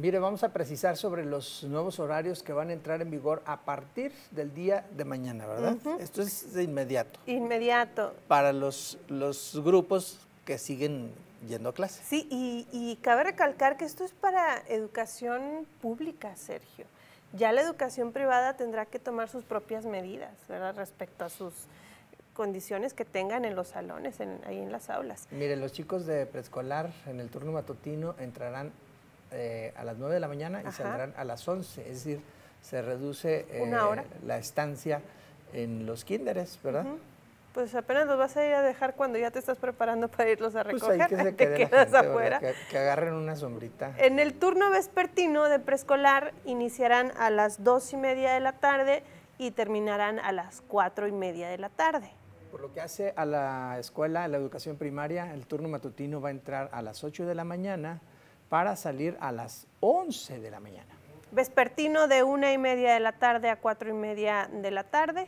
Mire, vamos a precisar sobre los nuevos horarios que van a entrar en vigor a partir del día de mañana, ¿verdad? Esto es de inmediato. Inmediato. Para los, los grupos que siguen yendo a clase. Sí, y, y cabe recalcar que esto es para educación pública, Sergio. Ya la educación privada tendrá que tomar sus propias medidas, ¿verdad? Respecto a sus condiciones que tengan en los salones, en, ahí en las aulas. Mire, los chicos de preescolar en el turno matutino entrarán eh, a las 9 de la mañana y saldrán a las 11, es decir, se reduce eh, la estancia en los kinderes, ¿verdad? Pues apenas los vas a ir a dejar cuando ya te estás preparando para irlos a recoger. Pues ahí que se te quedas afuera. Que, agarren una sombrita. En el turno vespertino de preescolar iniciarán a las dos y media de la tarde y terminarán a las cuatro y media de la tarde. Por lo que hace a la escuela, a la educación primaria, el turno matutino va a entrar a las 8 de la mañana para salir a las 11 de la mañana. Vespertino de una y media de la tarde a cuatro y media de la tarde.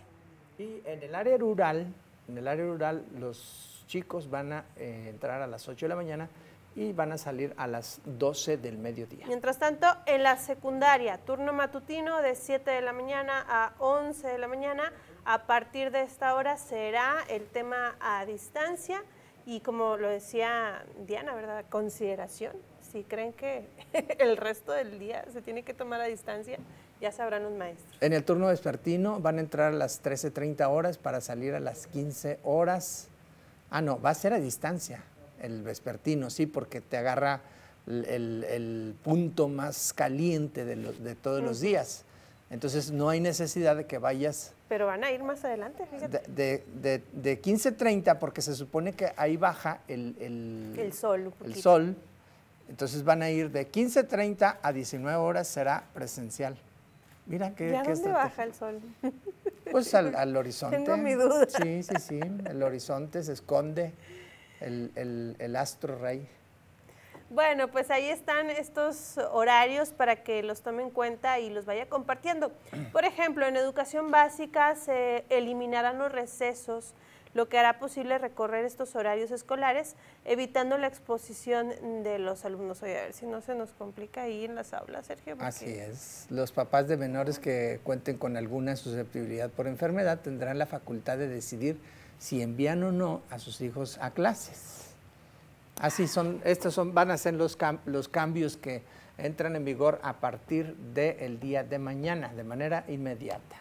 Y en el área rural, en el área rural los chicos van a eh, entrar a las 8 de la mañana y van a salir a las 12 del mediodía. Mientras tanto, en la secundaria, turno matutino de 7 de la mañana a 11 de la mañana, a partir de esta hora será el tema a distancia y como lo decía Diana, ¿verdad? Consideración si creen que el resto del día se tiene que tomar a distancia, ya sabrán los maestros. En el turno vespertino van a entrar a las 13.30 horas para salir a las 15 horas. Ah, no, va a ser a distancia el vespertino, sí, porque te agarra el, punto más caliente de, de todos los días. Entonces no hay necesidad de que vayas. Pero van a ir más adelante, fíjate. De, de, de 15.30 porque se supone que ahí baja el, el, sol. El sol entonces van a ir de 15.30 a 19 horas, será presencial. Mira qué. ¿Y a dónde baja el sol? Pues al, horizonte. Tengo mi duda. Sí, sí, sí. El horizonte se esconde el, el astro rey. Bueno, pues ahí están estos horarios para que los tome en cuenta y los vaya compartiendo. Por ejemplo, en educación básica se eliminarán los recesos lo que hará posible recorrer estos horarios escolares, evitando la exposición de los alumnos. Oye, a ver si no se nos complica ahí en las aulas, Sergio. Así es. Los papás de menores que cuenten con alguna susceptibilidad por enfermedad tendrán la facultad de decidir si envían o no a sus hijos a clases. Así son, estos son, van a ser los, los cambios que entran en vigor a partir del día de mañana, de manera inmediata.